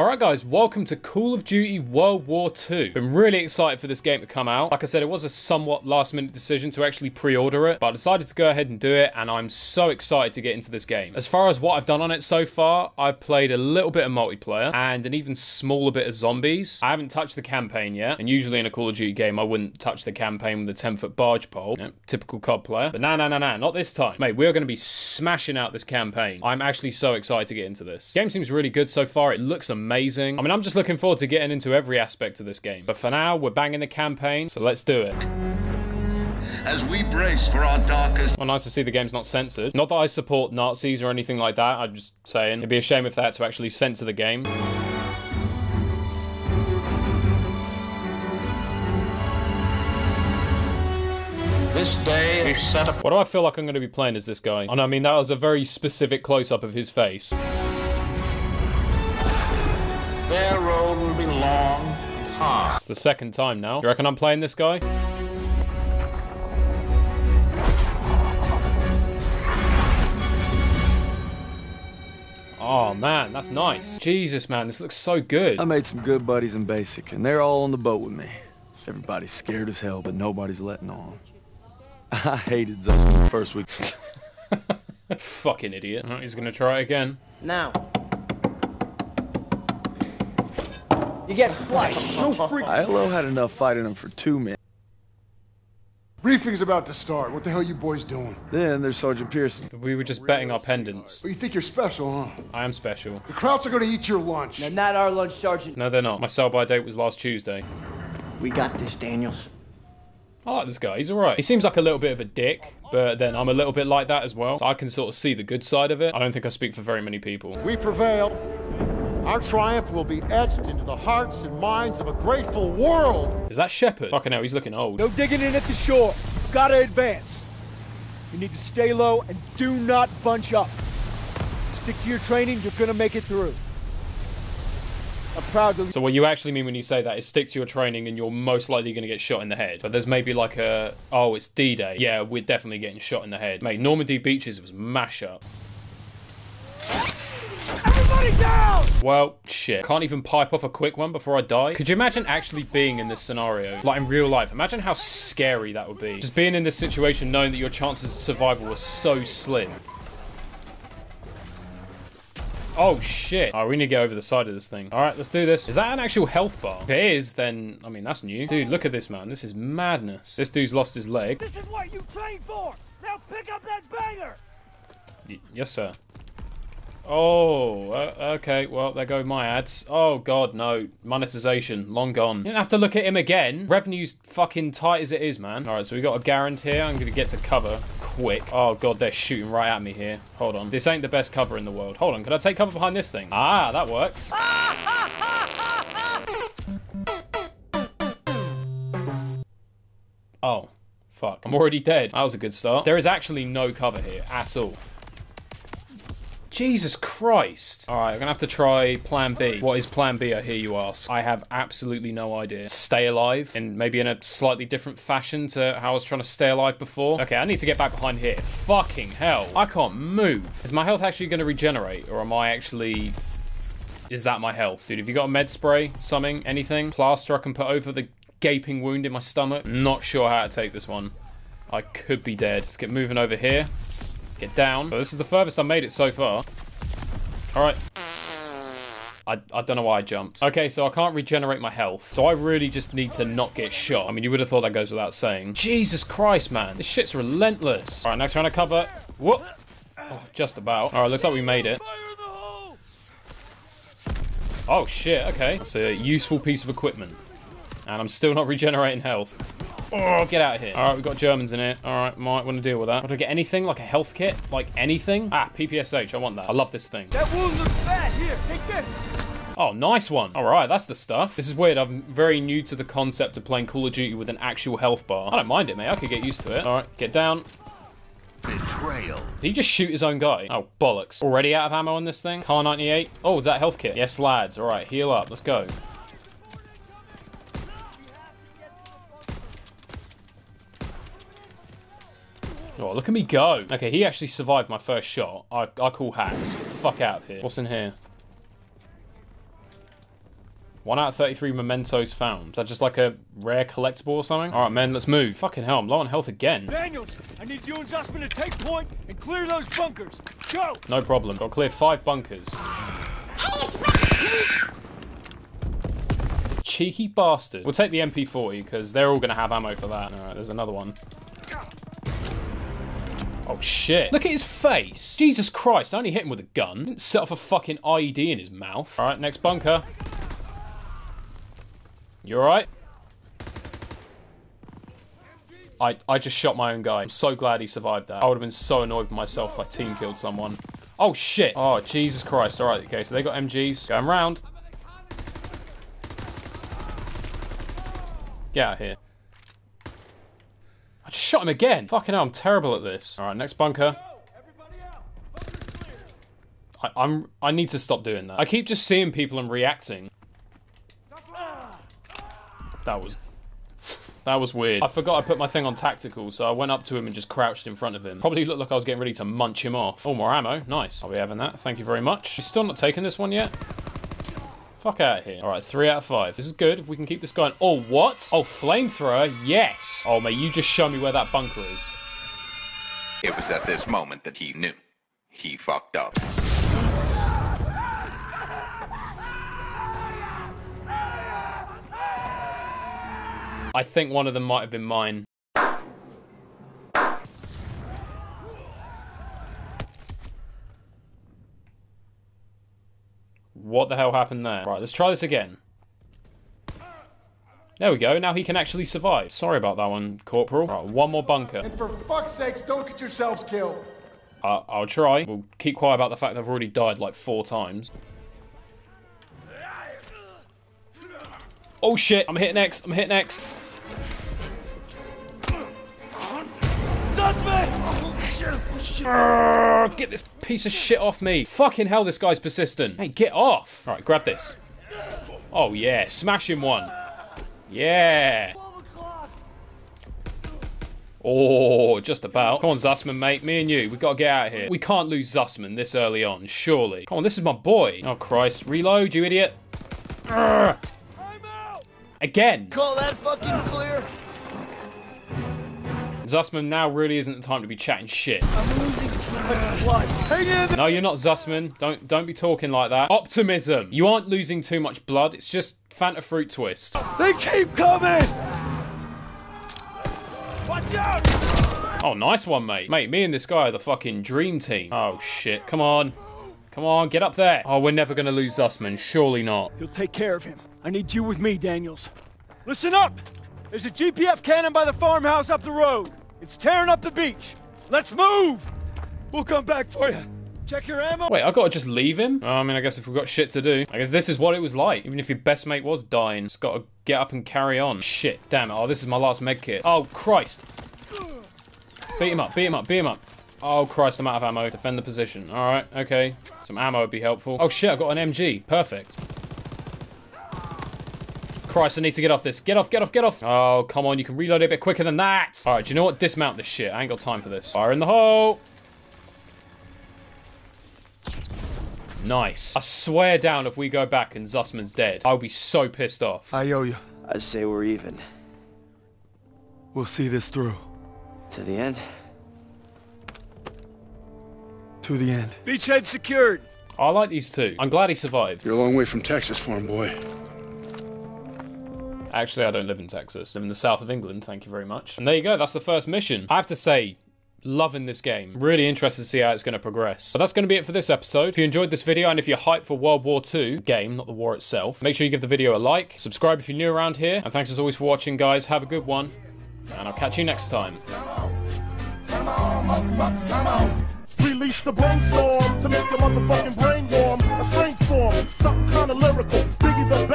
Alright guys, welcome to Call of Duty World War II. Been really excited for this game to come out. Like I said, it was a somewhat last minute decision to actually pre-order it, but I decided to go ahead and do it, and I'm so excited to get into this game. As far as what I've done on it so far, I've played a little bit of multiplayer, and an even smaller bit of zombies. I haven't touched the campaign yet, and usually in a Call of Duty game, I wouldn't touch the campaign with a 10 foot barge pole. Typical COD player. But nah, nah, nah, nah, not this time. Mate, we're going to be smashing out this campaign. I'm actually so excited to get into this. Game seems really good so far. It looks amazing. I mean, I'm just looking forward to getting into every aspect of this game. But for now, we're banging the campaign, so let's do it. as we brace for our darkest. Well, nice to see the game's not censored. Not that I support Nazis or anything like that, I'm just saying. It'd be a shame if they had to actually censor the game. This day is set apart. Why do I feel like I'm going to be playing as this guy? Oh, and I mean, that was a very specific close-up of his face. Their road will be long and hard. It's the second time now. Do you reckon I'm playing this guy? Oh man, that's nice. Jesus man, this looks so good. I made some good buddies in basic, and they're all on the boat with me. Everybody's scared as hell, but nobody's letting on. I hated Zussman the first week. Fucking idiot. Oh, he's gonna try again. Now. You get flushed. No freak. ILO had enough fighting him for two minutes. Briefing's about to start. What the hell you boys doing? Then there's Sergeant Pierson. We were just betting our pendants. Well, you think you're special, huh? I am special. The Krauts are gonna eat your lunch. Now, not our lunch, Sergeant. No, they're not. My sell-by date was last Tuesday. We got this, Daniels. I like this guy. He's alright. He seems like a little bit of a dick, but then I'm a little bit like that as well. So I can sort of see the good side of it. I don't think I speak for very many people. we prevail, our triumph will be etched into the hearts and minds of a grateful world. Is that Shepard? Fucking hell, he's looking old. No digging in at the shore. You've got to advance. You need to stay low and do not bunch up. Stick to your training, you're gonna make it through. I'm proud to So what you actually mean when you say that is stick to your training and you're most likely going to get shot in the head. But there's maybe like a, oh, it's D-Day. Yeah, we're definitely getting shot in the head. Mate, Normandy Beaches was mash up. Down! Well, shit. Can't even pipe off a quick one before I die. Could you imagine actually being in this scenario? Like in real life. Imagine how scary that would be. Just being in this situation knowing that your chances of survival were so slim. Oh shit. Oh, we need to get over the side of this thing. Alright, let's do this. Is that an actual health bar? If it is, then, I mean, that's new. Dude, look at this, man. This is madness. This dude's lost his leg. This is what you trained for! Now pick up that banger! Y- yes, sir. Oh, uh, okay. Well, there go my ads. Oh, God, no. Monetization, long gone. You didn't have to look at him again. Revenue's fucking tight as it is, man. All right, so we got a Garand here. I'm going to get to cover quick. Oh, God, they're shooting right at me here. Hold on. This ain't the best cover in the world. Hold on. Can I take cover behind this thing? Ah, that works. Oh, fuck. I'm already dead. That was a good start. There is actually no cover here at all. Jesus Christ. Alright, I'm gonna have to try plan B. What is plan B, I hear you ask? I have absolutely no idea. Stay alive, and maybe in a slightly different fashion to how I was trying to stay alive before. Okay, I need to get back behind here. Fucking hell. I can't move. Is my health actually gonna regenerate, or am I actually... Is that my health? Dude, have you got a med spray? Something? Anything? Plaster I can put over the gaping wound in my stomach? Not sure how to take this one. I could be dead. Let's get moving over here. Get down. So this is the furthest I made it so far. Alright. I, I don't know why I jumped. Okay, so I can't regenerate my health. So I really just need to not get shot. I mean, you would have thought that goes without saying. Jesus Christ, man. This shit's relentless. Alright, next round of cover. Whoop. Oh, just about. Alright, looks like we made it. Oh, shit. Okay. That's a useful piece of equipment. And I'm still not regenerating health. Oh, get out of here. All right, we've got Germans in here. All right, might want to deal with that. Do I get anything? Like a health kit? Like anything? Ah, PPSH. I want that. I love this thing. That wound looks bad. Here, take this! Oh, nice one. All right, that's the stuff. This is weird. I'm very new to the concept of playing Call of Duty with an actual health bar. I don't mind it, mate. I could get used to it. All right, get down. Betrayal. Did he just shoot his own guy? Oh, bollocks. Already out of ammo on this thing? Kar 98. Oh, is that health kit? Yes, lads. All right, heal up. Let's go. Oh, look at me go. Okay, he actually survived my first shot. I, I call hacks. Fuck out of here. What's in here? One out of 33 mementos found. Is that just like a rare collectible or something? Alright, men, let's move. Fucking hell, I'm low on health again. Daniels, I need you and Zussman to take point and clear those bunkers. Go! No problem. Got to clear five bunkers. Cheeky bastard. We'll take the MP40 because they're all going to have ammo for that. Alright, there's another one. Oh shit. Look at his face. Jesus Christ, I only hit him with a gun. Didn't set off a fucking IED in his mouth. Alright, next bunker. You alright? I, I just shot my own guy. I'm so glad he survived that. I would have been so annoyed with myself if I team killed someone. Oh shit. Oh, Jesus Christ. Alright, okay, so they got MGs. Going round. Get out of here. Shot him again. Fucking hell, I'm terrible at this. Alright, next bunker. I, I'm. I need to stop doing that. I keep just seeing people and reacting. That was. That was weird. I forgot I put my thing on tactical, so I went up to him and just crouched in front of him. Probably looked like I was getting ready to munch him off. Oh, more ammo. Nice. I'll be having that. Thank you very much. He's still not taking this one yet. Fuck out of here. Alright, three out of five. This is good if we can keep this going. Oh, what? Oh, flamethrower? Yes. Oh, mate, you just show me where that bunker is. It was at this moment that he knew. He fucked up. I think one of them might have been mine. What the hell happened there? Right, let's try this again. There we go, now he can actually survive. Sorry about that one, Corporal. Right, one more bunker. And for fuck's sakes, don't get yourselves killed. Uh, I'll try. We'll keep quiet about the fact I've already died like four times. Oh shit, I'm hitting X, I'm hitting X. Arrgh, Get this piece of shit off me. Fucking hell, this guy's persistent. Hey, get off. All right, grab this. Oh, yeah. Smash him one. Yeah. Oh, just about. Come on, Zussman, mate. Me and you. We've got to get out of here. We can't lose Zussman this early on, surely. Come on, this is my boy. Oh, Christ. Reload, you idiot. Again. Call that fucking clear? Zussman, now really isn't the time to be chatting shit. I'm losing too much blood. Hang in No, you're not Zussman. Don't don't be talking like that. Optimism. You aren't losing too much blood. It's just Fanta fruit twist. They keep coming! Watch out! Oh, nice one, mate. Mate, me and this guy are the fucking dream team. Oh shit. Come on. Come on, get up there. Oh, we're never gonna lose Zussman. Surely not. You'll take care of him. I need you with me, Daniels. Listen up! There's a GPF cannon by the farmhouse up the road. It's tearing up the beach. Let's move! We'll come back for you. Check your ammo. Wait, I gotta just leave him? Oh, I mean, I guess if we've got shit to do. I guess this is what it was like. Even if your best mate was dying, just gotta get up and carry on. Shit, damn it. Oh, this is my last med kit. Oh, Christ. Beat him up, beat him up, beat him up. Oh, Christ, I'm out of ammo. Defend the position. Alright, okay. Some ammo would be helpful. Oh, shit, I got an MG. Perfect. Christ, I need to get off this. Get off, get off, get off. Oh, come on, you can reload it a bit quicker than that. Alright, do you know what? Dismount this shit. I ain't got time for this. Fire in the hole. Nice. I swear down if we go back and Zussman's dead, I'll be so pissed off. I owe you. I say we're even. We'll see this through. To the end? To the end. Beachhead secured. I like these two. I'm glad he survived. You're a long way from Texas, farm boy. Actually, I don't live in Texas. I'm in the south of England, thank you very much. And there you go, that's the first mission. I have to say, loving this game. Really interested to see how it's going to progress. But that's going to be it for this episode. If you enjoyed this video and if you're hyped for World War II game, not the war itself, make sure you give the video a like, subscribe if you're new around here, and thanks as always for watching, guys. Have a good one, and I'll catch you next time. Release the brainstorm to make motherfucking brain warm. A strange form, something kind of lyrical. Biggie the